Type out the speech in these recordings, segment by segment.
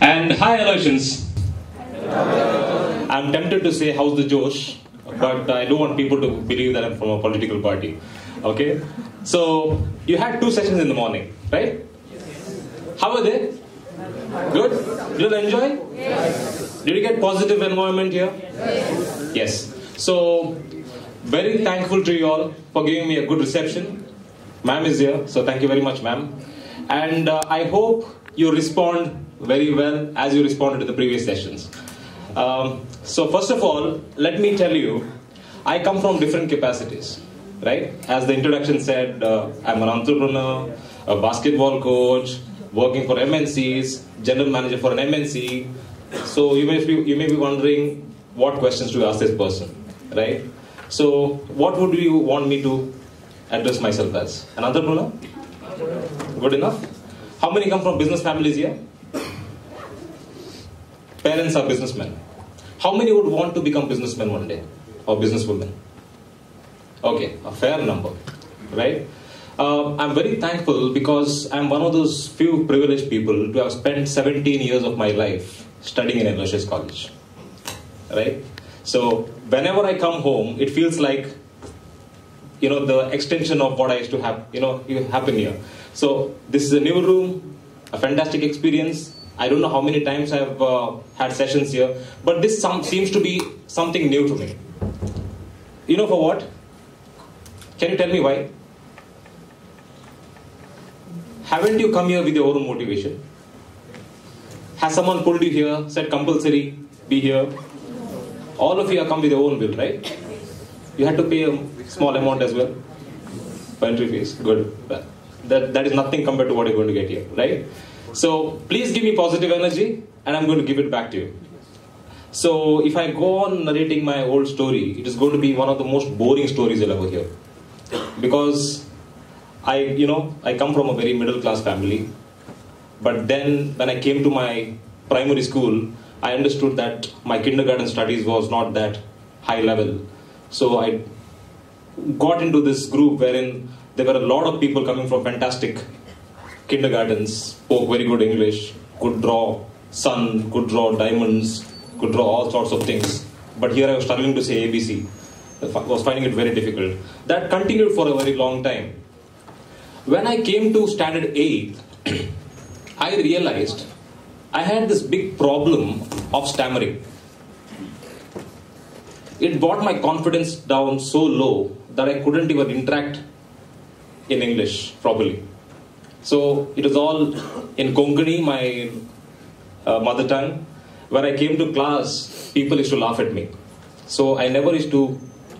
And hi, Aloysians. I'm tempted to say, how's the Josh? But I don't want people to believe that I'm from a political party. Okay? So, you had two sessions in the morning, right? How were they? Good? Did you enjoy? Yes. Did you get positive environment here? Yes. Yes. So, very thankful to you all for giving me a good reception. Ma'am is here, so thank you very much, ma'am. And uh, I hope you respond very well as you responded to the previous sessions. Um, so, first of all, let me tell you, I come from different capacities, right? As the introduction said, uh, I'm an entrepreneur, a basketball coach, working for MNCs, general manager for an MNC. So, you may, be, you may be wondering what questions to ask this person, right? So, what would you want me to address myself as? An entrepreneur? Good enough? How many come from business families here? Parents are businessmen. How many would want to become businessmen one day? Or businesswomen? Okay, a fair number, right? Uh, I'm very thankful because I'm one of those few privileged people to have spent 17 years of my life studying in Aloysius College, right? So whenever I come home, it feels like you know the extension of what I used to have you know happen here. So this is a new room, a fantastic experience. I don't know how many times I've uh, had sessions here, but this some, seems to be something new to me. You know for what? Can you tell me why? Haven't you come here with your own motivation? Has someone pulled you here, said compulsory, be here? All of you have come with your own will, right? You had to pay a small amount as well. Entry fees, good. That, that is nothing compared to what you're going to get here, right? So please give me positive energy and I'm going to give it back to you. So if I go on narrating my old story, it is going to be one of the most boring stories you'll ever hear. Because I, you know, I come from a very middle class family. But then when I came to my primary school, I understood that my kindergarten studies was not that high level. So I got into this group wherein there were a lot of people coming from fantastic kindergartens, spoke very good English, could draw sun, could draw diamonds, could draw all sorts of things. But here I was struggling to say ABC. I was finding it very difficult. That continued for a very long time. When I came to standard 8, I realized I had this big problem of stammering. It brought my confidence down so low that I couldn't even interact in English properly. So it was all in Konkani, my uh, mother tongue. When I came to class, people used to laugh at me. So I never used to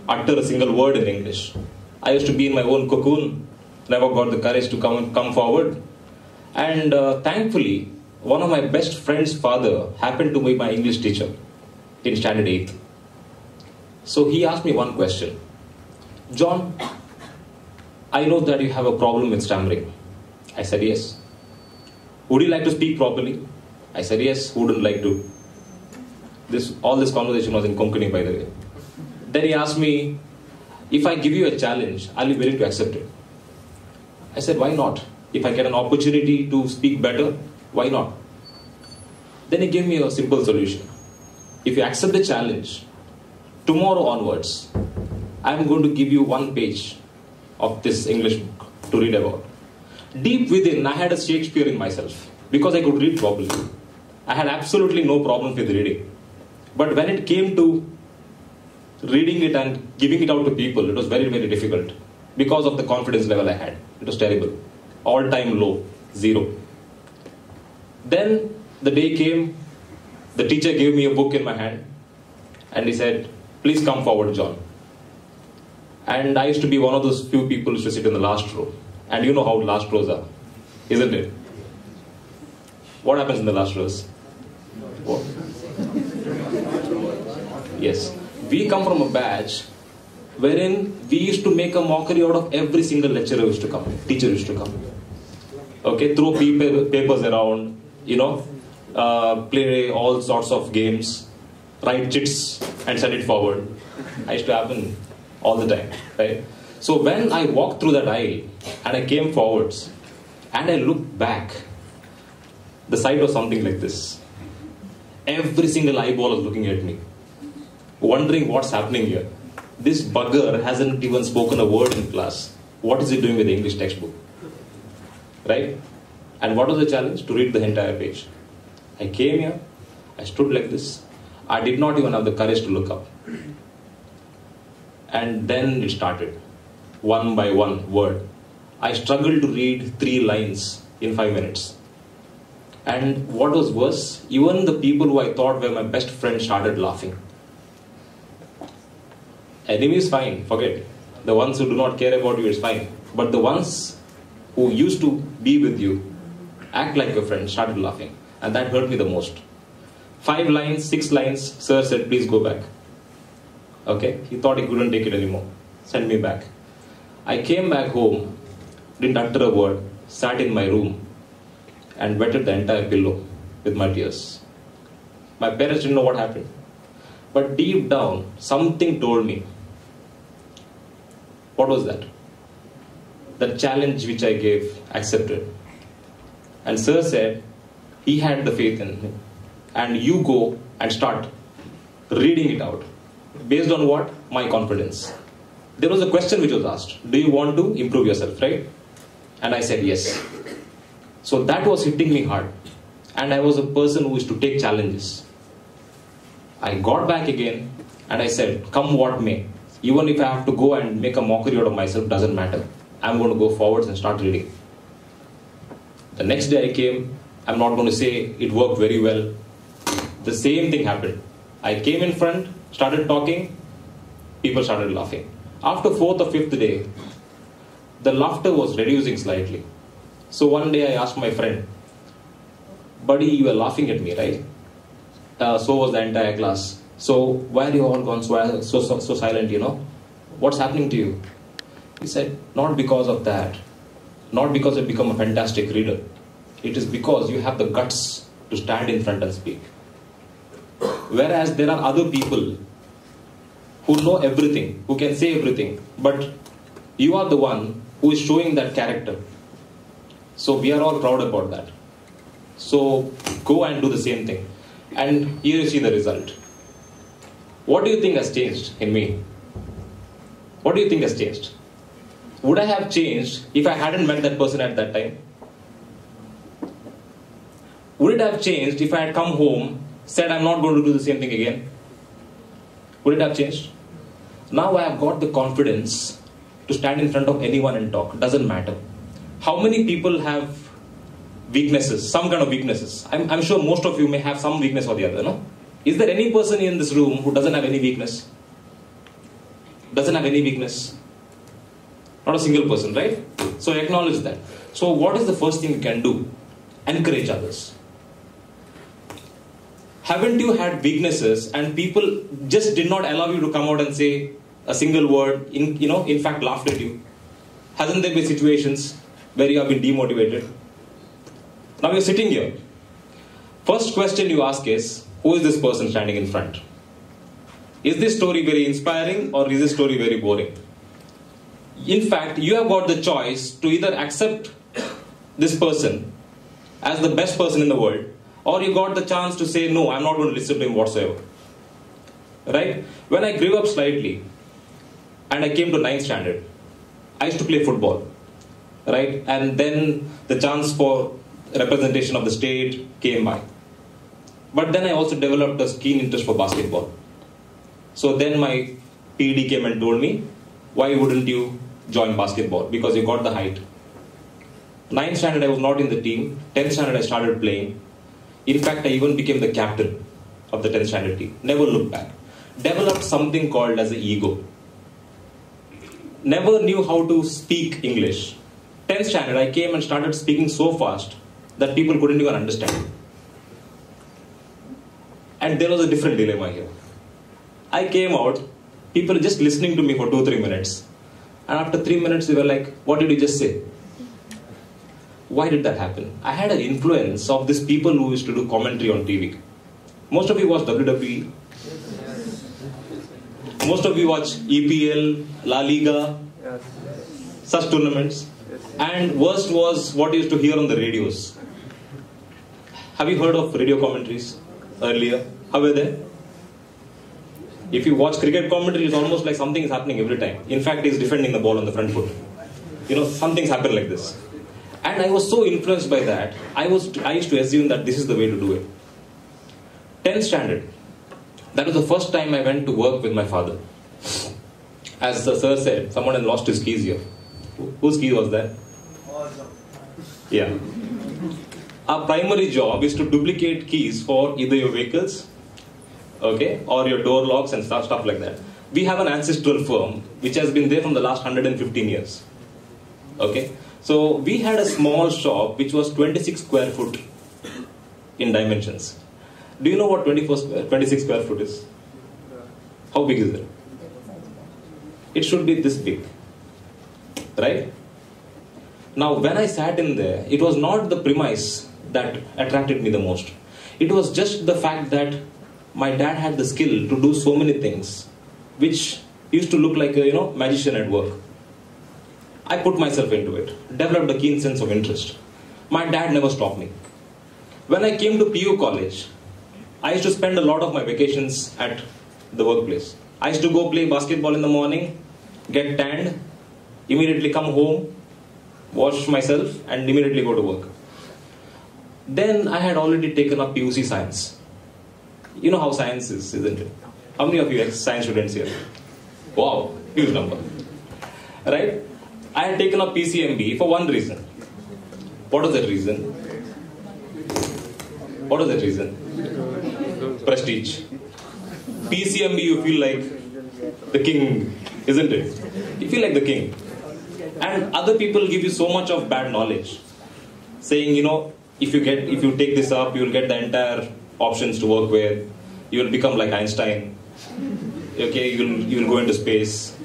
utter a single word in English. I used to be in my own cocoon, never got the courage to come, come forward. And uh, thankfully, one of my best friend's father happened to be my English teacher in standard 8th. So he asked me one question John, I know that you have a problem with stammering. I said yes. Would you like to speak properly? I said yes. Who wouldn't like to? This all this conversation was in Konkani, by the way. Then he asked me, if I give you a challenge, are you willing to accept it? I said, why not? If I get an opportunity to speak better, why not? Then he gave me a simple solution. If you accept the challenge, tomorrow onwards, I'm going to give you one page of this English book to read about. Deep within, I had a Shakespeare in myself because I could read properly. I had absolutely no problem with reading. But when it came to reading it and giving it out to people, it was very, very difficult because of the confidence level I had. It was terrible. All time low, zero. Then the day came, the teacher gave me a book in my hand and he said, Please come forward, John. And I used to be one of those few people who used to sit in the last row. And you know how last rows are, isn't it? What happens in the last rows? What? Yes. We come from a batch wherein we used to make a mockery out of every single lecturer who used to come, teacher used to come. Okay, throw papers around, you know, uh, play all sorts of games, write chits and send it forward. I used to happen all the time, right? So when I walked through that aisle and I came forwards and I looked back, The sight was something like this. Every single eyeball was looking at me, wondering what's happening here. This bugger hasn't even spoken a word in class. What is he doing with the English textbook? Right? And what was the challenge? To read the entire page. I came here, I stood like this. I did not even have the courage to look up. And then it started, one by one word. I struggled to read three lines in five minutes. And what was worse, even the people who I thought were my best friends started laughing. Enemies, fine, forget. The ones who do not care about you is fine. But the ones who used to be with you, act like your friend, started laughing. And that hurt me the most. Five lines, six lines, sir said, please go back. Okay, he thought he couldn't take it anymore. Send me back. I came back home, didn't utter a word, sat in my room, and wetted the entire pillow with my tears. My parents didn't know what happened. But deep down, something told me. What was that? The challenge which I gave, accepted. And Sir said, he had the faith in him. And you go and start reading it out. Based on what? My confidence. There was a question which was asked Do you want to improve yourself, right? And I said yes. So that was hitting me hard. And I was a person who used to take challenges. I got back again and I said, Come what may. Even if I have to go and make a mockery out of myself, doesn't matter. I'm going to go forwards and start reading. The next day I came, I'm not going to say it worked very well. The same thing happened. I came in front, started talking, people started laughing. After fourth or fifth day, the laughter was reducing slightly. So one day I asked my friend, Buddy, you were laughing at me, right? Uh, so was the entire class. So why are you all gone so, so, so, so silent, you know? What's happening to you? He said, Not because of that. Not because I've become a fantastic reader. It is because you have the guts to stand in front and speak. Whereas there are other people who know everything, who can say everything, but you are the one who is showing that character. So we are all proud about that. So go and do the same thing. And here you see the result. What do you think has changed in me? What do you think has changed? Would I have changed if I hadn't met that person at that time? Would it have changed if I had come home, said I'm not going to do the same thing again? Would it have changed? Now I have got the confidence to stand in front of anyone and talk. Doesn't matter. How many people have weaknesses, some kind of weaknesses? I'm, I'm sure most of you may have some weakness or the other, no? Is there any person in this room who doesn't have any weakness? Doesn't have any weakness? Not a single person, right? So acknowledge that. So, what is the first thing you can do? Encourage others. Haven't you had weaknesses and people just did not allow you to come out and say a single word, in, you know, in fact, laughed at you? Hasn't there been situations where you have been demotivated? Now you're sitting here. First question you ask is Who is this person standing in front? Is this story very inspiring or is this story very boring? In fact, you have got the choice to either accept this person as the best person in the world or you got the chance to say, No, I'm not going to listen to him whatsoever. Right? When I grew up slightly and I came to 9th standard, I used to play football. Right? And then the chance for representation of the state came by. But then I also developed a keen interest for basketball. So then my PD came and told me, why wouldn't you join basketball? Because you got the height. Ninth standard I was not in the team. Tenth standard I started playing. In fact, I even became the captain of the 10th standard team. Never looked back. Developed something called as an ego. Never knew how to speak English. 10th standard, I came and started speaking so fast that people couldn't even understand. And there was a different dilemma here. I came out, people just listening to me for two, three minutes. And after three minutes, they were like, What did you just say? Why did that happen? I had an influence of these people who used to do commentary on TV. Most of you watch WWE. Most of you watch EPL, La Liga, such tournaments. And worst was what you used to hear on the radios. Have you heard of radio commentaries earlier? How were they? If you watch cricket commentary, it's almost like something is happening every time. In fact, he's defending the ball on the front foot. You know, some things happen like this. And I was so influenced by that, I was I used to assume that this is the way to do it. 10th standard. That was the first time I went to work with my father. As the sir said, someone had lost his keys here. Whose key was that? Yeah. Our primary job is to duplicate keys for either your vehicles, okay, or your door locks and stuff, stuff like that. We have an ancestral firm which has been there from the last 115 years. Okay, so we had a small shop which was 26 square foot in dimensions. Do you know what 24 square, 26 square foot is? How big is it? It should be this big, right? Now, when I sat in there, it was not the premise that attracted me the most. It was just the fact that my dad had the skill to do so many things, which used to look like a you know magician at work. I put myself into it, developed a keen sense of interest. My dad never stopped me. When I came to PU college, I used to spend a lot of my vacations at the workplace. I used to go play basketball in the morning, get tanned, immediately come home, wash myself, and immediately go to work. Then I had already taken up PUC science. You know how science is, isn't it? How many of you are science students here? Wow, huge number. Right? I had taken up PCMB for one reason. What was that reason? What was that reason? Prestige. PCMB, you feel like the king, isn't it? You feel like the king. And other people give you so much of bad knowledge, saying, you know, if you get, if you take this up, you will get the entire options to work with. You will become like Einstein. Okay, you will, you will go into space.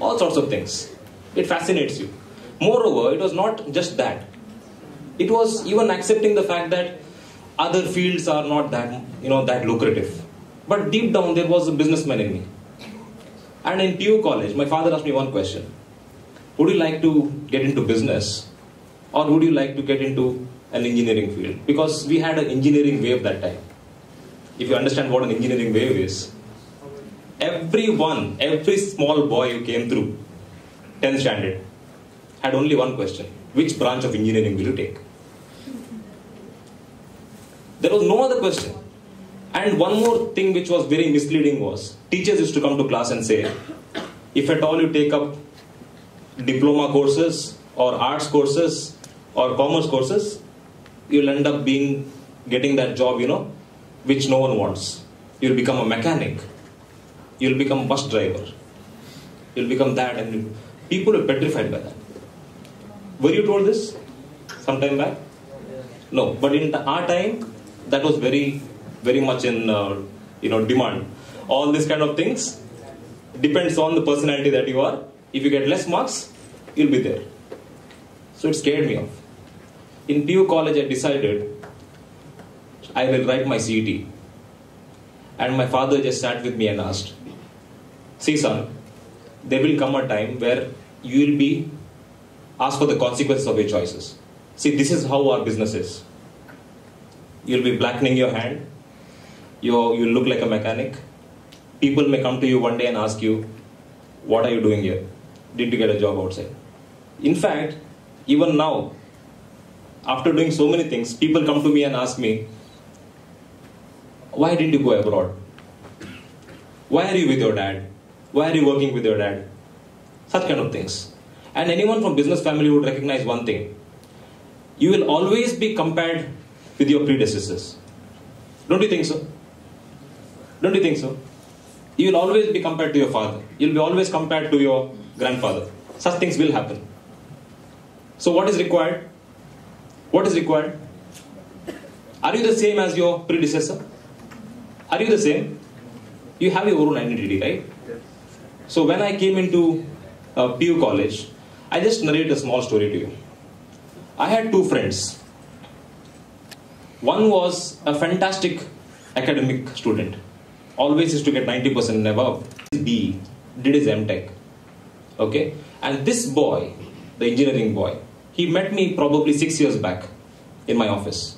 All sorts of things. It fascinates you. Moreover, it was not just that. It was even accepting the fact that other fields are not that, you know, that lucrative. But deep down, there was a businessman in me. And in PU college, my father asked me one question Would you like to get into business or would you like to get into an engineering field? Because we had an engineering wave that time. If you understand what an engineering wave is, everyone, every small boy who came through 10th standard had only one question Which branch of engineering will you take? There was no other question. And one more thing which was very misleading was teachers used to come to class and say, if at all you take up diploma courses or arts courses or commerce courses, you'll end up being getting that job, you know, which no one wants. You'll become a mechanic. You'll become a bus driver. You'll become that, and people are petrified by that. Were you told this sometime back? No, but in our time, that was very, very much in uh, you know demand. All these kind of things depends on the personality that you are. If you get less marks, you'll be there. So it scared me off. In PU college, I decided I will write my CET. And my father just sat with me and asked, See, son, there will come a time where you will be asked for the consequences of your choices. See, this is how our business is. You'll be blackening your hand, you you look like a mechanic. People may come to you one day and ask you, What are you doing here? Did you get a job outside? In fact, even now, after doing so many things, people come to me and ask me, Why didn't you go abroad? Why are you with your dad? Why are you working with your dad? Such kind of things. And anyone from business family would recognize one thing. You will always be compared with your predecessors. Don't you think so? Don't you think so? You will always be compared to your father. You'll be always compared to your grandfather. Such things will happen. So what is required? What is required? Are you the same as your predecessor? Are you the same? You have your own identity, right? So when I came into uh, PU college, I just narrate a small story to you. I had two friends. One was a fantastic academic student, always used to get 90% and above. B did his MTech. Okay, and this boy, the engineering boy, he met me probably six years back in my office.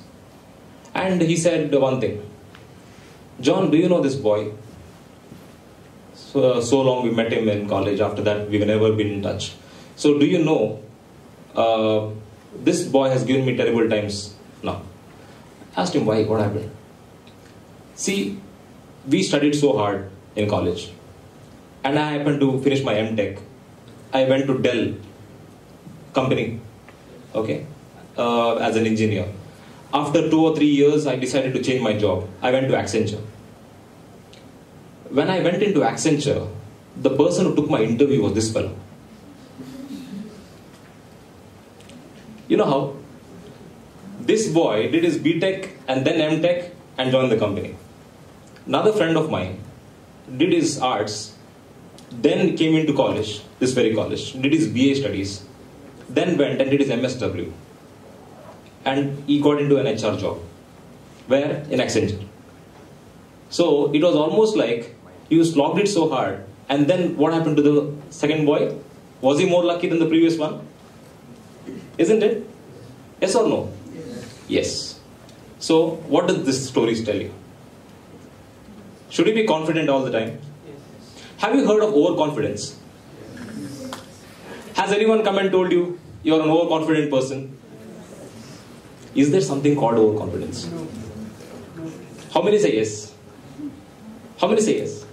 And he said one thing John, do you know this boy? So, long we met him in college. After that, we've never been in touch. So, do you know uh, this boy has given me terrible times now? Asked him why, what happened? See, we studied so hard in college, and I happened to finish my MTech. I went to Dell company, okay, uh, as an engineer. After two or three years, I decided to change my job. I went to Accenture. When I went into Accenture, the person who took my interview was this fellow. You know how? This boy did his BTech and then MTech and joined the company. Another friend of mine did his arts, then came into college, this very college, did his BA studies, then went and did his MSW. And he got into an HR job. Where? In Accenture. So it was almost like he slogged it so hard. And then what happened to the second boy? Was he more lucky than the previous one? Isn't it? Yes or no? Yes. So what does this story tell you? Should we be confident all the time? Have you heard of overconfidence? Has anyone come and told you you're an overconfident person? Is there something called overconfidence? How many say yes? How many say yes?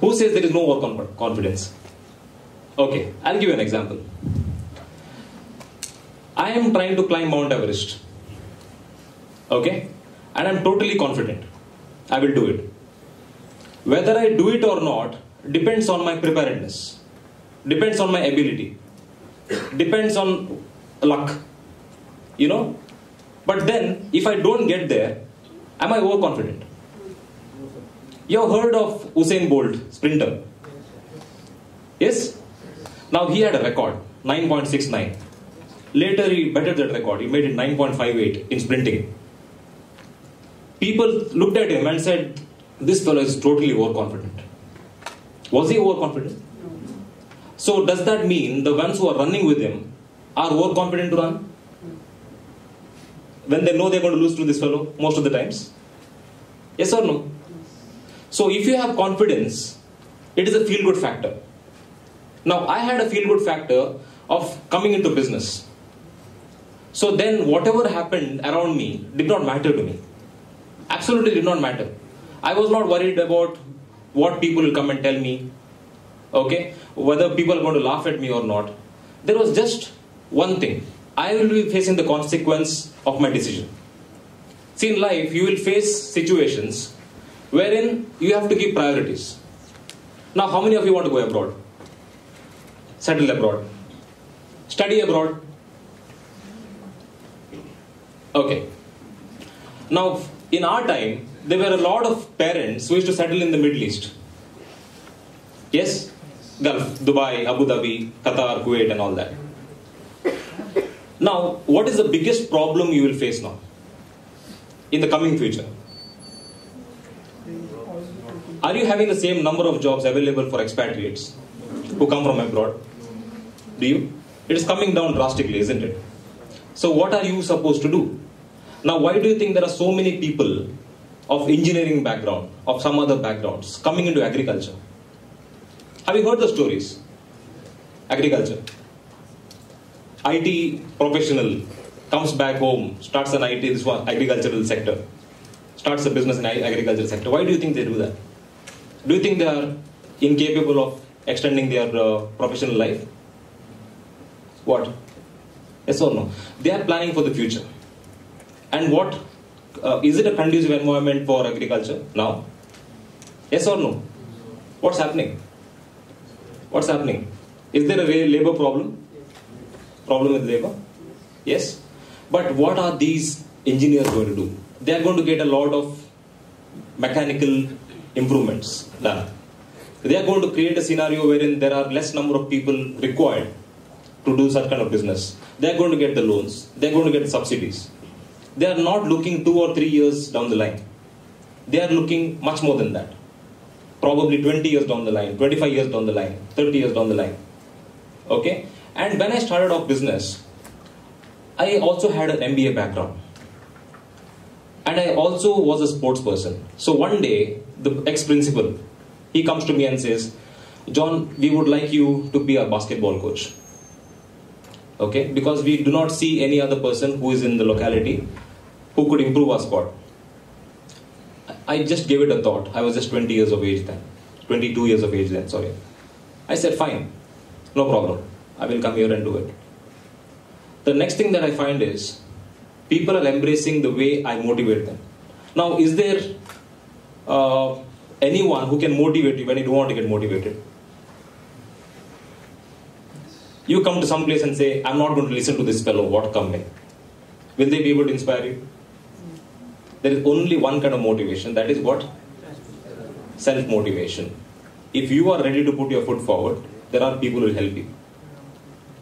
Who says there is no overconfidence? Okay, I'll give you an example. I am trying to climb Mount Everest. Okay? And I'm totally confident. I will do it. Whether I do it or not depends on my preparedness, depends on my ability, depends on luck. You know? But then, if I don't get there, am I overconfident? You have heard of Usain Bolt, sprinter? Yes? Now he had a record, 9.69. Later he bettered that record. He made it 9.58 in sprinting. People looked at him and said, This fellow is totally overconfident. Was he overconfident? So, does that mean the ones who are running with him are overconfident to run? When they know they're going to lose to this fellow most of the times? Yes or no? So, if you have confidence, it is a feel good factor. Now, I had a feel good factor of coming into business. So then, whatever happened around me did not matter to me. Absolutely did not matter. I was not worried about what people will come and tell me, okay, whether people are going to laugh at me or not. There was just one thing I will be facing the consequence of my decision. See, in life, you will face situations wherein you have to give priorities. Now, how many of you want to go abroad? Settle abroad? Study abroad? Okay. Now, in our time, there were a lot of parents who used to settle in the Middle East. Yes? Gulf, Dubai, Abu Dhabi, Qatar, Kuwait, and all that. Now, what is the biggest problem you will face now? In the coming future? Are you having the same number of jobs available for expatriates who come from abroad? Do you? It is coming down drastically, isn't it? So, what are you supposed to do? Now, why do you think there are so many people of engineering background, of some other backgrounds, coming into agriculture? Have you heard the stories? Agriculture. IT professional comes back home, starts an IT, this one, agricultural sector, starts a business in agricultural sector. Why do you think they do that? Do you think they are incapable of extending their uh, professional life? What? Yes or no? They are planning for the future. And what uh, is it a conducive environment for agriculture now? Yes or no? What's happening? What's happening? Is there a labor problem? Problem with labor? Yes. But what are these engineers going to do? They are going to get a lot of mechanical improvements. They are going to create a scenario wherein there are less number of people required to do such kind of business. They are going to get the loans. They are going to get subsidies. They are not looking two or three years down the line. They are looking much more than that. Probably 20 years down the line, 25 years down the line, 30 years down the line. Okay? And when I started off business, I also had an MBA background. And I also was a sports person. So one day, the ex principal, he comes to me and says, John, we would like you to be our basketball coach. Okay? Because we do not see any other person who is in the locality who could improve our sport. I just gave it a thought. I was just 20 years of age then. 22 years of age then, sorry. I said, fine, no problem. I will come here and do it. The next thing that I find is people are embracing the way I motivate them. Now, is there uh, anyone who can motivate you when you don't want to get motivated? You come to some place and say, I'm not going to listen to this fellow, what come may. Will they be able to inspire you? There is only one kind of motivation, that is what? Self motivation. If you are ready to put your foot forward, there are people who will help you.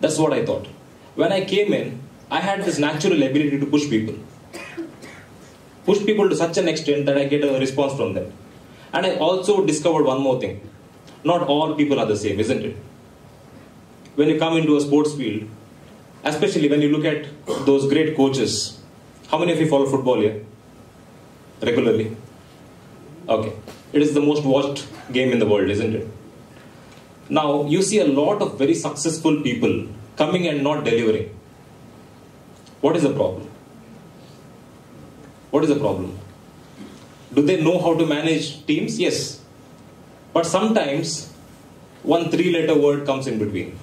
That's what I thought. When I came in, I had this natural ability to push people. Push people to such an extent that I get a response from them. And I also discovered one more thing. Not all people are the same, isn't it? When you come into a sports field, especially when you look at those great coaches, how many of you follow football here? Regularly? Okay. It is the most watched game in the world, isn't it? Now, you see a lot of very successful people coming and not delivering. What is the problem? What is the problem? Do they know how to manage teams? Yes. But sometimes one three letter word comes in between.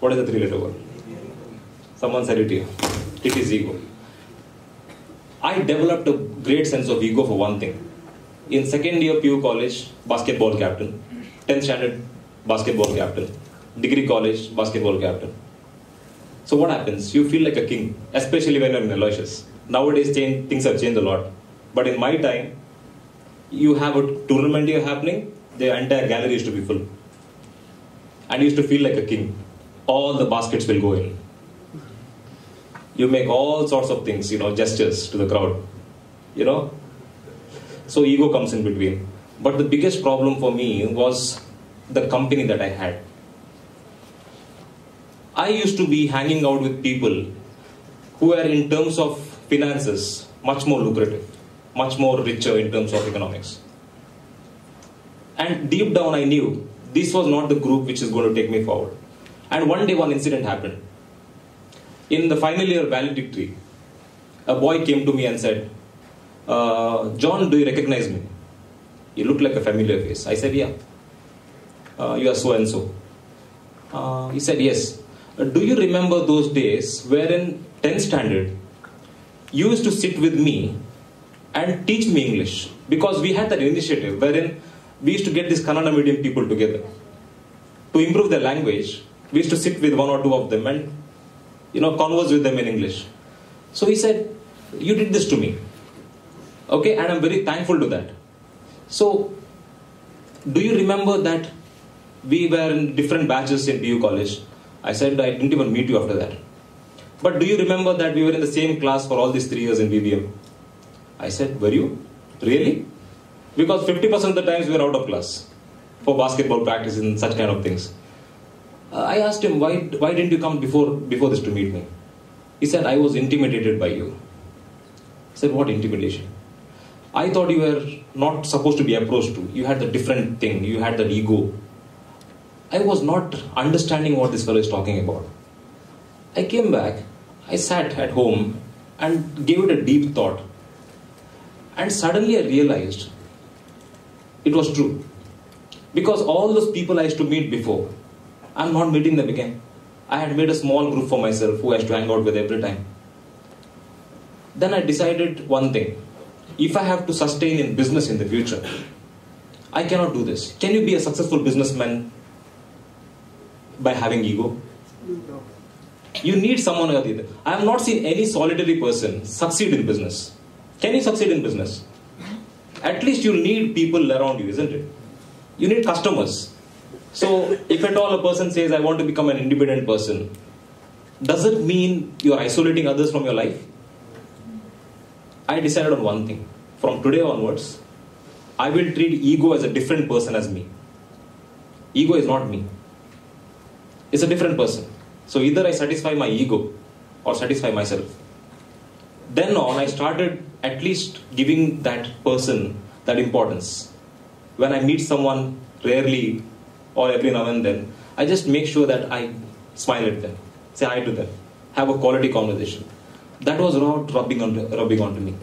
What is the three letter word? Someone said it here. It is ego. I developed a great sense of ego for one thing. In second year PU college, basketball captain. 10th standard, basketball captain. Degree college, basketball captain. So what happens? You feel like a king, especially when you're in Aloysius. Nowadays, change, things have changed a lot. But in my time, you have a tournament here happening, the entire gallery used to be full. And you used to feel like a king. All the baskets will go in. You make all sorts of things, you know, gestures to the crowd. You know? So ego comes in between. But the biggest problem for me was the company that I had. I used to be hanging out with people who were, in terms of finances, much more lucrative, much more richer in terms of economics. And deep down, I knew this was not the group which is going to take me forward. And one day, one incident happened. In the final year valedictory, a boy came to me and said, uh, John, do you recognize me? You look like a familiar face. I said, Yeah. Uh, you are so and so. Uh, he said, Yes. Do you remember those days wherein 10th standard you used to sit with me and teach me English? Because we had that initiative wherein we used to get these Kannada medium people together. To improve their language, we used to sit with one or two of them and you know converse with them in English. So he said, You did this to me. Okay, and I'm very thankful to that. So, do you remember that we were in different batches in PU college? I said I didn't even meet you after that. But do you remember that we were in the same class for all these three years in BBM? I said, Were you? Really? Because 50% of the times we were out of class for basketball practice and such kind of things. Uh, I asked him, why, why didn't you come before, before this to meet me? He said, I was intimidated by you. I said, What intimidation? I thought you were not supposed to be approached to. You had the different thing, you had that ego. I was not understanding what this fellow is talking about. I came back, I sat at home and gave it a deep thought. And suddenly I realized it was true. Because all those people I used to meet before, I'm not meeting them again. I had made a small group for myself who I used to hang out with every time. Then I decided one thing if I have to sustain in business in the future, I cannot do this. Can you be a successful businessman by having ego? You need someone. I have not seen any solitary person succeed in business. Can you succeed in business? At least you need people around you, isn't it? You need customers. So, if at all a person says, I want to become an independent person, does it mean you're isolating others from your life? I decided on one thing. From today onwards, I will treat ego as a different person as me. Ego is not me, it's a different person. So either I satisfy my ego or satisfy myself. then on, I started at least giving that person that importance. When I meet someone rarely or every now and then, I just make sure that I smile at them, say hi to them, have a quality conversation. That was not rubbing on rubbing onto me.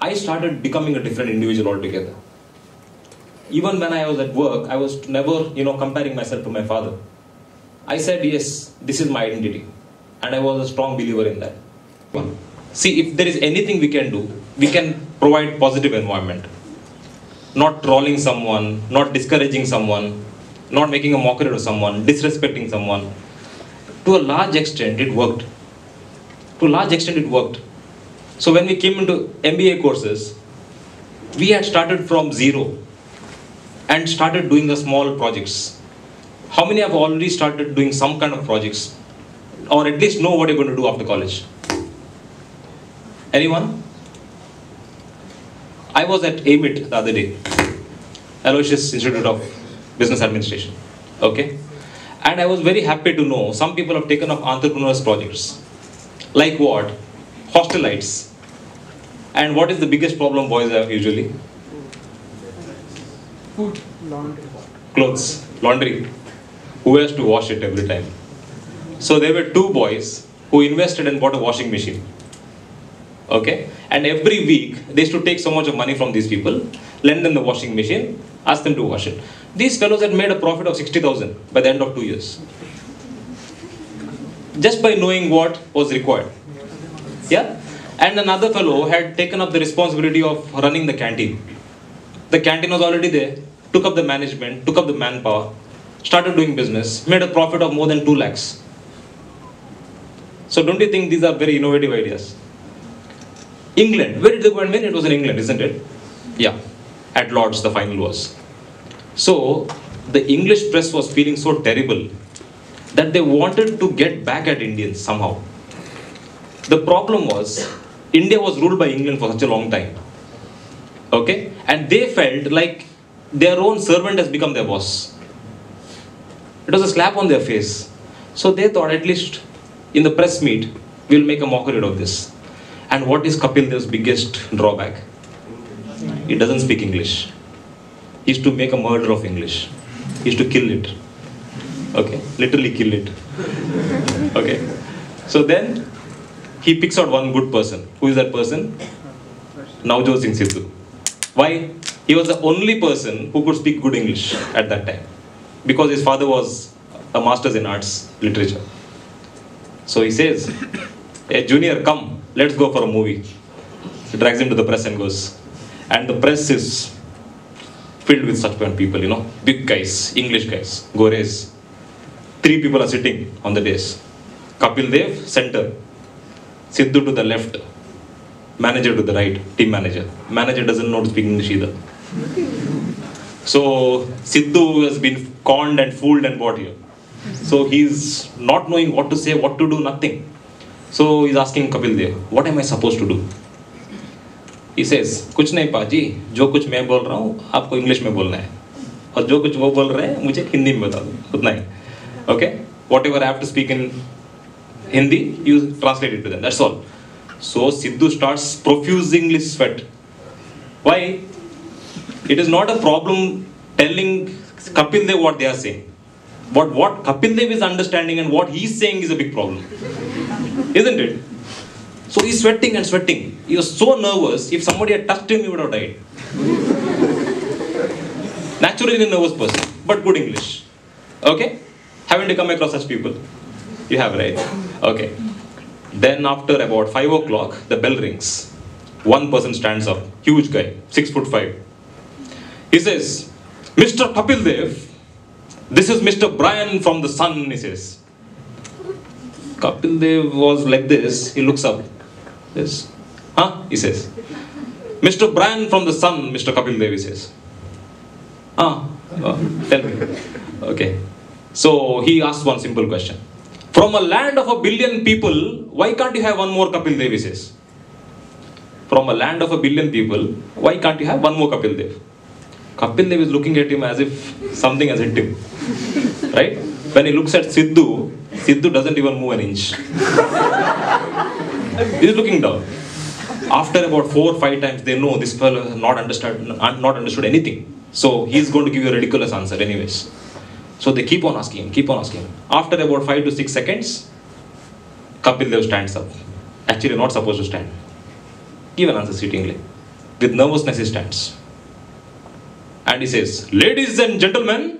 I started becoming a different individual altogether. Even when I was at work, I was never, you know, comparing myself to my father. I said, yes, this is my identity. And I was a strong believer in that. See, if there is anything we can do, we can provide positive environment. Not trolling someone, not discouraging someone, not making a mockery of someone, disrespecting someone. To a large extent, it worked. To a large extent, it worked. So when we came into MBA courses, we had started from zero and started doing the small projects. How many have already started doing some kind of projects or at least know what you're going to do after college? Anyone? I was at AMIT the other day, Aloysius Institute of Business Administration. Okay? And I was very happy to know some people have taken up entrepreneurs projects. Like what? Hostelites. And what is the biggest problem boys have usually? Food, laundry. Clothes, laundry. Who has to wash it every time? So there were two boys who invested and bought a washing machine. Okay? And every week they used to take so much of money from these people, lend them the washing machine, ask them to wash it. These fellows had made a profit of 60,000 by the end of two years. Just by knowing what was required. Yeah? And another fellow had taken up the responsibility of running the canteen. The canteen was already there, took up the management, took up the manpower, started doing business, made a profit of more than 2 lakhs. So don't you think these are very innovative ideas? England, where did they go win? It was in England, isn't it? Yeah, at Lords the final was. So the English press was feeling so terrible that they wanted to get back at Indians somehow. The problem was India was ruled by England for such a long time. Okay? And they felt like their own servant has become their boss. It was a slap on their face. So they thought at least in the press meet, we'll make a mockery of this. And what is Kapil Dev's biggest drawback? He doesn't speak English. He's to make a murder of English. He's to kill it. Okay? Literally kill it. Okay? So then he picks out one good person. Who is that person? Navjot Singh Sidhu. Why? He was the only person who could speak good English at that time. Because his father was a master's in arts, literature. So he says, Hey, Junior, come, let's go for a movie. He drags him to the press and goes. And the press is filled with such kind people, you know, big guys, English guys, Gores. Three people are sitting on the dais. Kapil Dev, center. Sidhu to the left. Manager to the right, team manager. Manager doesn't know to speak English either. So Sidhu has been conned and fooled and bought here. So he's not knowing what to say, what to do, nothing. So he's asking Kapil Dev, what am I supposed to do? He says, कुछ नहीं पाजी जो कुछ मैं बोल रहा हूँ आपको इंग्लिश में बोलना है और जो कुछ वो बोल रहे हैं मुझे हिंदी में बता दो उतना ही okay whatever have to speak in Hindi you translate it to them that's all so Sidhu starts profusely sweat why it is not a problem telling Kapil what they are saying. But what Kapil is understanding and what he's saying is a big problem. Isn't it? So he's sweating and sweating. He was so nervous, if somebody had touched him, he would have died. Naturally a nervous person, but good English. Okay? Haven't you come across such people? You have, right? Okay. Then after about 5 o'clock, the bell rings. One person stands up, huge guy, 6 foot 5. He says, Mr. Kapil Dev, this is Mr. Brian from the Sun, he says. Kapil Dev was like this, he looks up. This, huh? He says. Mr. Brian from the Sun, Mr. Kapil Dev, he says. Ah, tell me. Okay. So he asks one simple question. From a land of a billion people, why can't you have one more Kapil Dev, he says. From a land of a billion people, why can't you have one more Kapil Dev? Kapil Dev is looking at him as if something has hit him. Right? When he looks at Sidhu, Sidhu doesn't even move an inch. He's looking down. After about four or five times, they know this fellow has not understood, not understood anything. So he's going to give you a ridiculous answer, anyways. So they keep on asking him, keep on asking him. After about five to six seconds, Kapil Dev stands up. Actually, not supposed to stand. Give an answer sittingly. With nervousness, he stands. And he says, Ladies and gentlemen,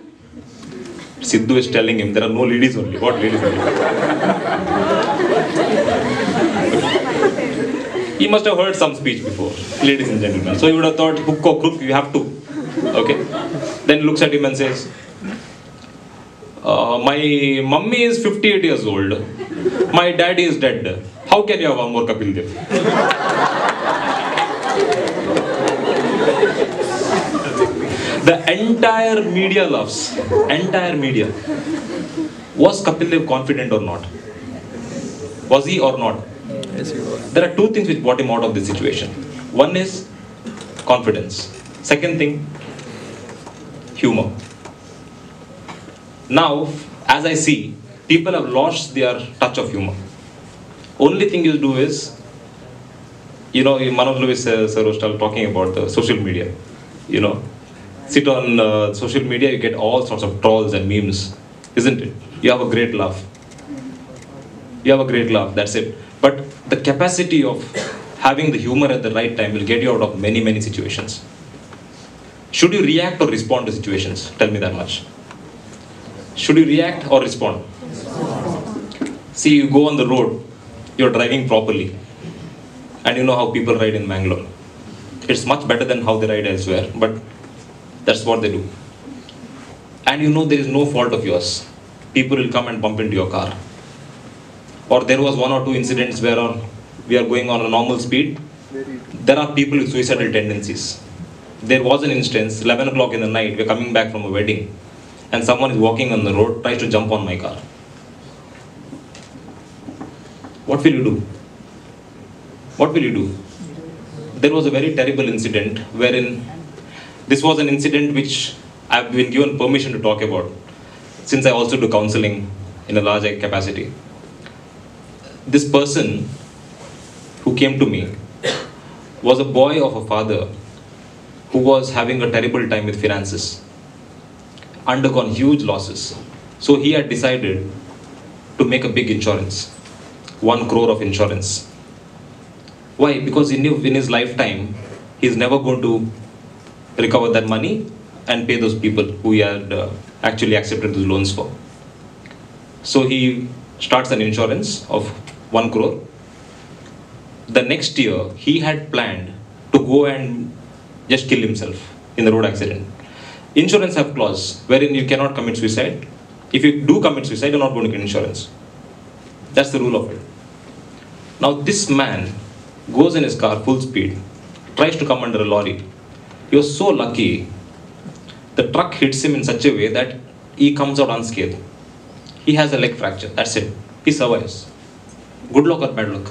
Sidhu is telling him there are no ladies only. What ladies only? he must have heard some speech before, ladies and gentlemen. So he would have thought, hook or crook, you have to. Okay. Then looks at him and says, uh, My mummy is 58 years old. My daddy is dead. How can you have one more Kapil Dev? the entire media loves, entire media. Was Kapil Dev confident or not? Was he or not? Yes, he was. There are two things which brought him out of this situation. One is confidence. Second thing, humor. Now, as I see, people have lost their touch of humor. Only thing you do is, you know, Manoj Lewis uh, sir was talking about the social media. You know, sit on uh, social media, you get all sorts of trolls and memes, isn't it? You have a great laugh. You have a great laugh, that's it. But the capacity of having the humor at the right time will get you out of many, many situations. Should you react or respond to situations? Tell me that much. Should you react or respond? See, you go on the road, you're driving properly, and you know how people ride in Bangalore. It's much better than how they ride elsewhere, but that's what they do. And you know there is no fault of yours. People will come and bump into your car. Or there was one or two incidents where on, we are going on a normal speed. There are people with suicidal tendencies. There was an instance, 11 o'clock in the night, we're coming back from a wedding, and someone is walking on the road, tries to jump on my car. What will you do? What will you do? There was a very terrible incident wherein this was an incident which I've been given permission to talk about since I also do counseling in a large capacity. This person who came to me was a boy of a father who was having a terrible time with finances, undergone huge losses. So he had decided to make a big insurance, one crore of insurance. Why? Because in his lifetime he's never going to recover that money and pay those people who he had uh, actually accepted those loans for. So he starts an insurance of one crore. The next year, he had planned to go and just kill himself in the road accident. Insurance have clause wherein you cannot commit suicide. If you do commit suicide, you're not going to get insurance. That's the rule of it. Now this man goes in his car full speed, tries to come under a lorry. Was so lucky. The truck hits him in such a way that he comes out unscathed. He has a leg fracture. That's it. He survives. Good luck or bad luck?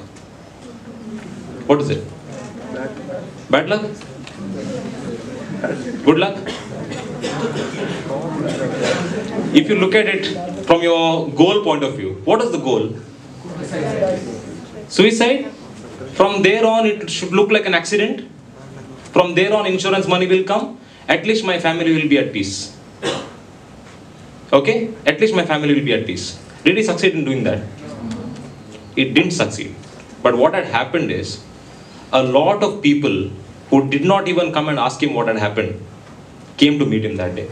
What is it? Bad luck? Good luck? If you look at it from your goal point of view, what is the goal? Suicide? From there on, it should look like an accident. From there on, insurance money will come. At least my family will be at peace. Okay? At least my family will be at peace. Did he succeed in doing that? It didn't succeed. But what had happened is, a lot of people who did not even come and ask him what had happened came to meet him that day.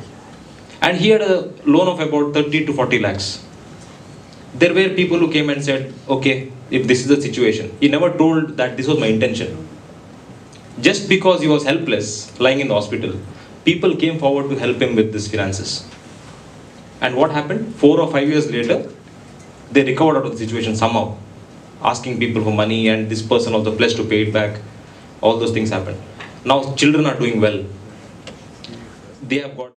And he had a loan of about 30 to 40 lakhs. There were people who came and said, okay, if this is the situation. He never told that this was my intention. Just because he was helpless, lying in the hospital, people came forward to help him with these finances. And what happened? Four or five years later, they recovered out of the situation somehow. Asking people for money, and this person also pledged to pay it back. All those things happened. Now, children are doing well. They have got